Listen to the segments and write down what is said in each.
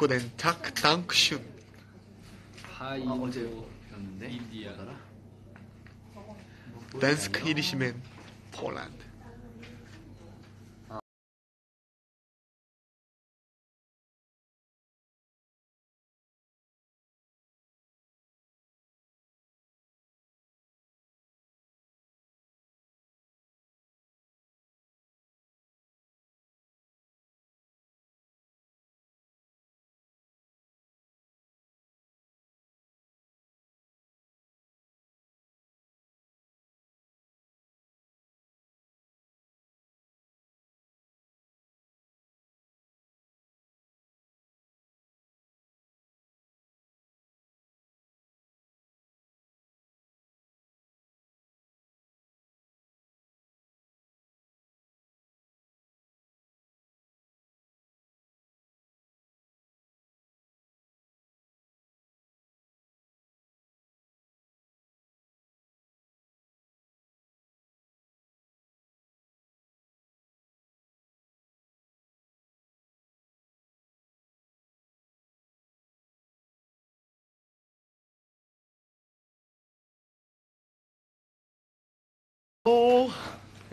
고덴 타크 당크슌 하이 아, 어제 였는데 인디아. 뭐더라? 댄스크 이리시멘 폴란드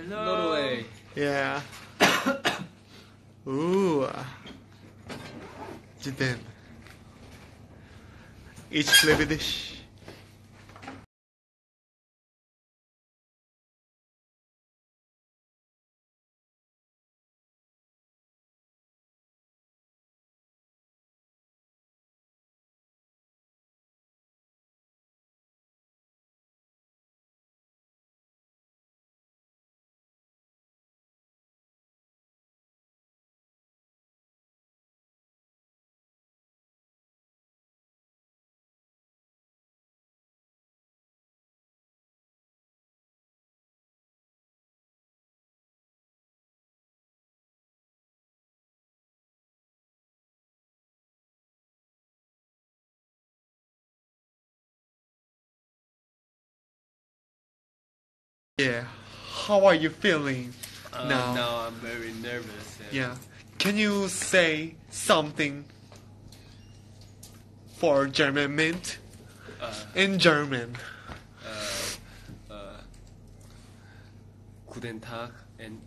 No. Norway. Yeah. Ooh. Japan. Each flavor dish. Yeah. How are you feeling Uh, now? now I'm very nervous. Yeah. Can you say something for German mint Uh, in German? uh, uh, guten Tag and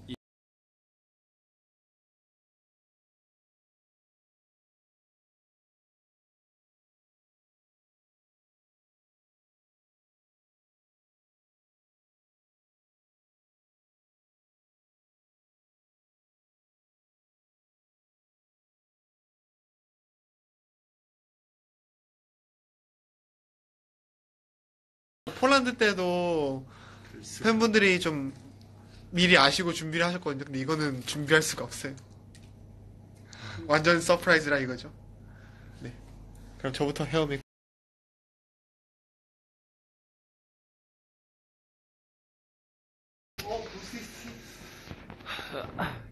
폴란드 때도 팬분들이 좀 미리 아시고 준비를 하셨거든요. 근데 이거는 준비할 수가 없어요. 완전 surprise라 이거죠. 네. 그럼 저부터 hair make.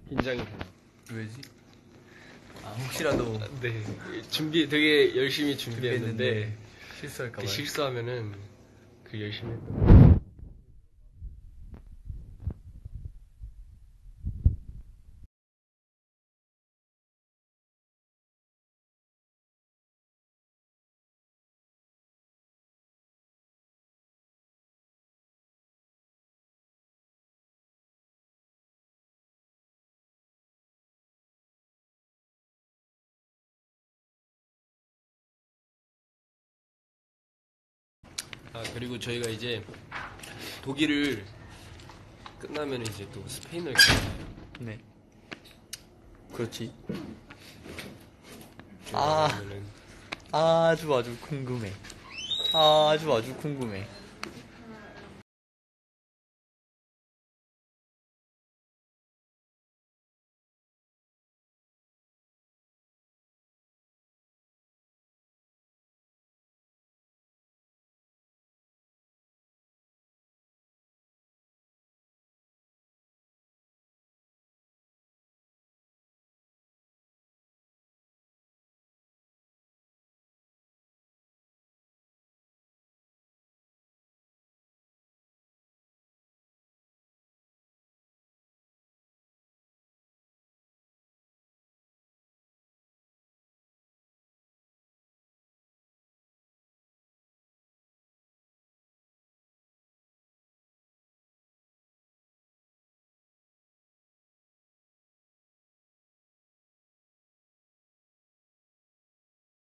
긴장이. 왜지? 아 혹시라도 네. 준비 되게 열심히 준비했는데 준비했는데 실수할까봐 그 실수하면은 kıyıya şimdi. 아 그리고 저희가 이제 독일을 끝나면 이제 또 스페인을 가잖아요. 네 그렇지 아. 아주 아주 궁금해 아주 아주 궁금해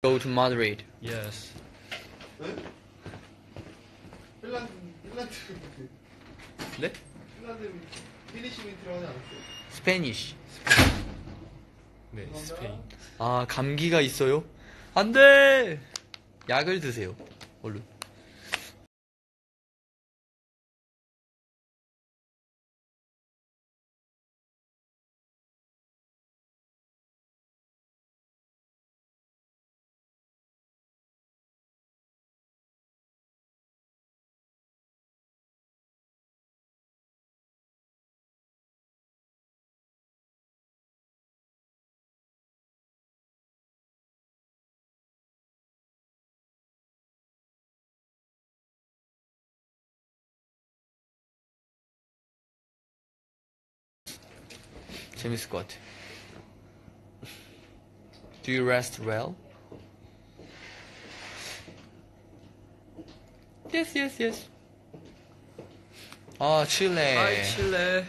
Go to Madrid. Yes. 네? 핀란드 핀란드 네? 핀란드 피니시민 들어가지 않았어요? Spanish. 네, 스페인. 아, 감기가 있어요? 안 돼! 약을 드세요. 얼른. Jimmy Scott. Do you rest well? Yes, yes, yes. Oh, Chile. Hi, Chile.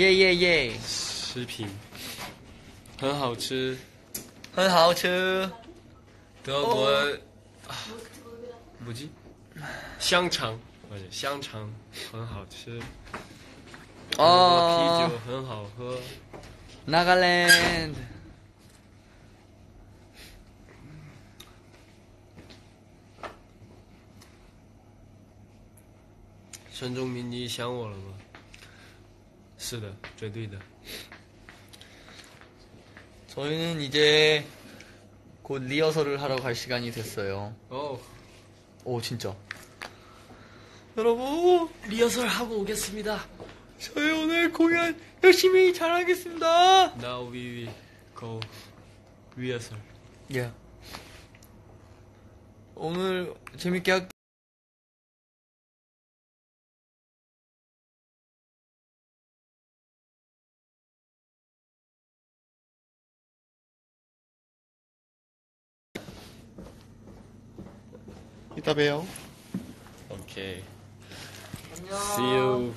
耶耶耶，食品很好吃，很好吃。德国，母鸡，香肠，香肠很好吃。哦，啤酒很好喝。那个嘞？孙中明，你想我了吗？是的，绝对的。 저희는 이제 곧 리허설을 하러 갈 시간이 됐어요. 어, 오, 진짜. 여러분, 리허설 하고 오겠습니다. 저희 오늘 공연 열심히 잘하겠습니다. Now we will go rehearsal. 예. 오늘 재밌게 할 이따 봬요 Okay. See you.